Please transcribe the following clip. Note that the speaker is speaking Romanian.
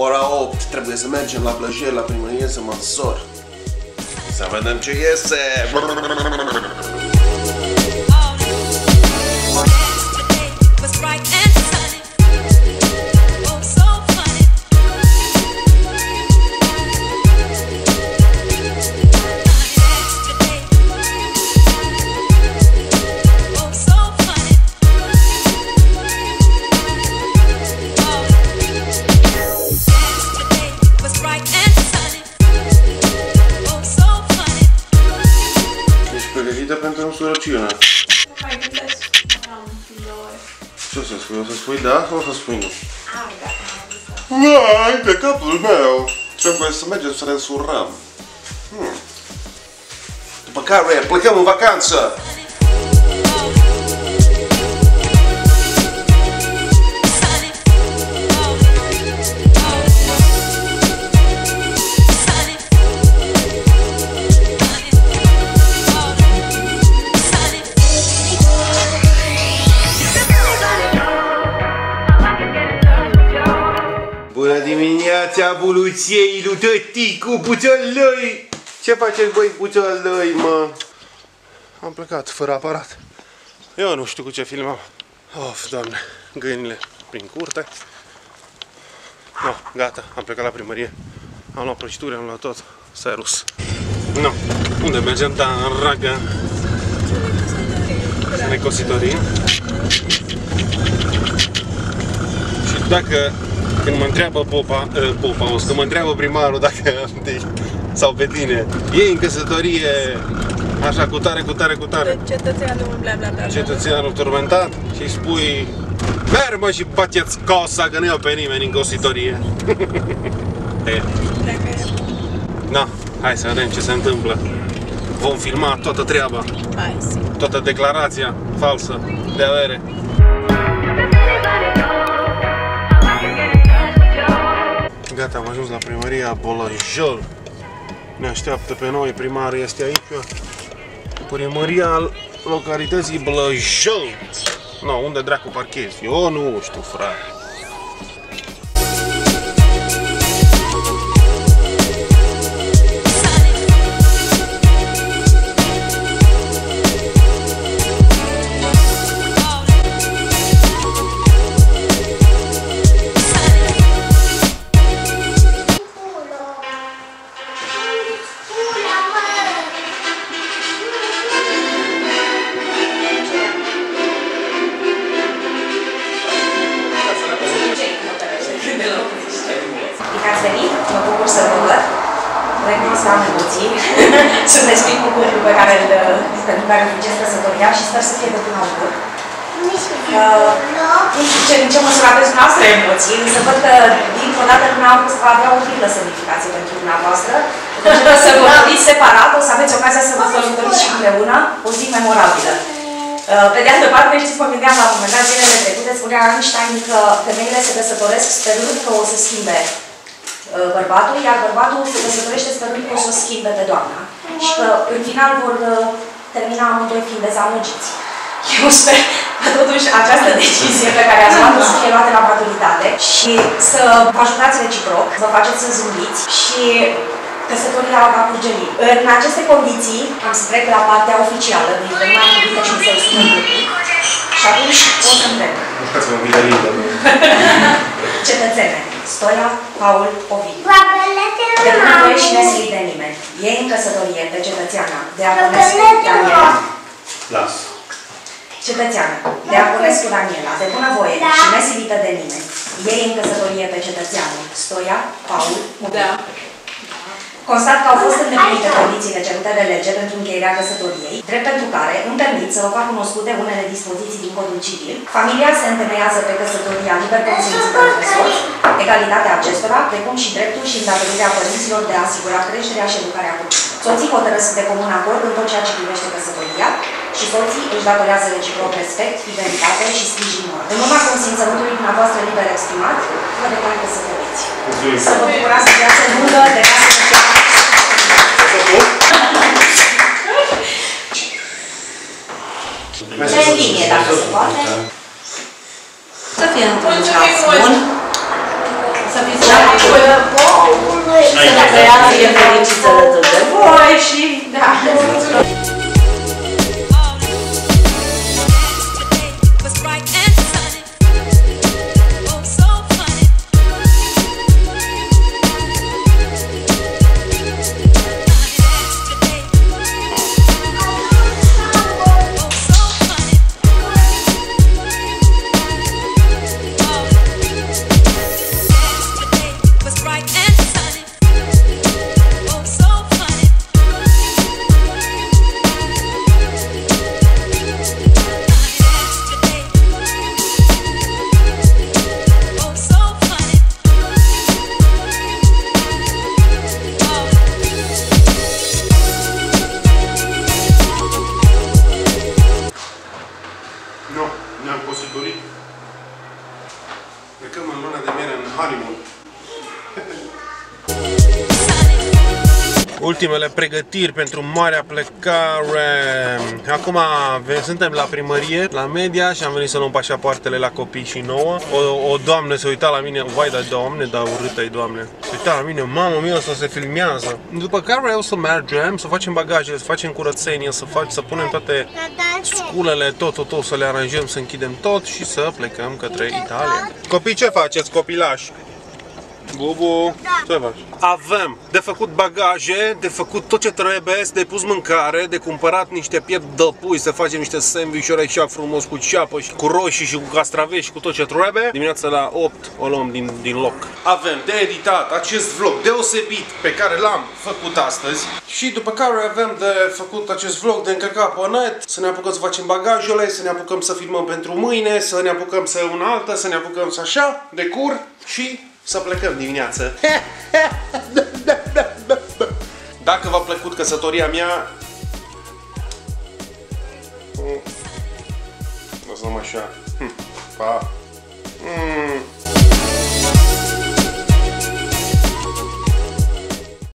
Ora 8, trebuie să mergem la plăjeri, la primărie să mă însor. Să vedem ce iese! was sau o să spui nu? Am gata, am zis Vai, de capul meu! Trebuie să mergem să ne însurăm. Hmm. După care plecăm în vacanță! Dimineața, buluției lui tăticu, buțălăi! Ce faceți, băi, buțălăi, mă? Am plecat fără aparat. Eu nu știu cu ce filmam. Of, doamne, găinile prin curte. No, gata, am plecat la primărie. Am luat prăjituri, am luat tot. S-a rus. No, unde mergem? Da, în raga. Să ne cositorim. Și dacă când mă întreabă popa, uh, popa, o să mă întreabă primarul dacă de, sau pe tine, e în căsătorie așa cu tare, cu tare, cu tare, Cetățeanul bla bla bla. cetățeanul turmentat și îi spui Merg mă și bateți cosa că nu iau pe nimeni în căsătorie. e, Dacă e. na, hai să vedem ce se întâmplă. Vom filma toată treaba, Hai, si. toată declarația falsă de avere. Gata, am ajuns la primăria Bolajol. Ne așteaptă pe noi, primarul este aici. Primăria localității Blăjol. No, unde dracu parchezi? Eu nu știu, frate. Recunosc că am emoții. Sunteți primul cuplu pe care îl, pentru care îl fugesc căsătoria și sper să fie de până augur. Uh, nu știu ce, în ce măsură aveți dumneavoastră emoții, însă văd că dintr-o dată în august va avea o triplă semnificație pentru dumneavoastră. Deci să vă doriți separat, o să aveți ocazia să vă sărbătoriți și împreună, o zi memorabilă. Uh, Pe de altă parte, știți, mă gândeam la un moment dat, zilele trecute, spunea Einstein că femeile se căsătoresc sperând că o să schimbe uh, bărbatul, iar bărbatul se căsătorește sperând că o să o schimbe pe doamna. Și că în final vor uh, termina amândoi fiind dezamăgiți. Eu sper că totuși această decizie pe care ați luat-o să fie luată la maturitate și să vă ajutați reciproc, să vă faceți să zâmbiți și căsătoria va curge lin. În aceste condiții am să trec la partea oficială, dintre mai cuvinte și să sună Și atunci o să întreb. Mușcați-mă un pic de lindă. Cetățene, Stoia, Paul, Ovidiu. De bunăvoie și nesilit de nimeni. Ei în căsătorie pe cetățeana de Aponescu Daniela. Las. Cetățeană de Aponescu Daniela, de bunăvoie și nesilită de nimeni. Ei în căsătorie pe cetățeanul Stoia, Paul, Ovidiu. Da. Constat că au fost îndeplinite condițiile cerute de lege pentru încheierea căsătoriei, drept pentru care îmi permit să vă fac cunoscute unele dispoziții din codul civil. Familia se întemeiază pe căsătoria liber consimțită între soți, egalitatea acestora, precum și dreptul și îndatorirea părinților de a asigura creșterea și educarea copiilor. Soții hotărăsc de comun acord în tot ceea ce privește căsătoria și soții își datorează reciproc respect, fidelitate și sprijin moral. În urma consimțământului dumneavoastră liber exprimat, vă declar căsătoriți. Mulțumim. Să vă bucurați de viață lungă, de casă de Pe linie, dacă se poate. Să fie într-un ceas bun, să să fiți fericiți. Și să ne trăiască e fericiți alături de voi și da. Ne-am cositorit. Plecăm în luna de miere în honeymoon. Ultimele pregătiri pentru marea plecare. Acum ve- suntem la primărie, la media și am venit să luăm pașapoartele la copii și nouă. O, o doamnă se uita la mine, vai da doamne, dar urâtă e doamne. Se uita la mine, mamă mie, o să se filmează. După care o să mergem, să facem bagajele, să facem curățenie, să, fac, să punem toate sculele, tot, tot, tot, să le aranjăm, să închidem tot și să plecăm către Italia. Copii, ce faceți, copilași? Bubu, ce faci? Avem de făcut bagaje, de făcut tot ce trebuie, de pus mâncare, de cumpărat niște piept de pui, să facem niște sandwich-uri așa frumos cu ceapă și cu roșii și cu castraveți și cu tot ce trebuie. Dimineața la 8 o luăm din, din loc. Avem de editat acest vlog deosebit pe care l-am făcut astăzi și după care avem de făcut acest vlog de încărcat pe net, să ne apucăm să facem bagajele, să ne apucăm să filmăm pentru mâine, să ne apucăm să una altă, să ne apucăm să așa, de cur și să plecăm dimineață. Dacă v-a plăcut căsătoria mea, lăsăm așa. Hm, Pa!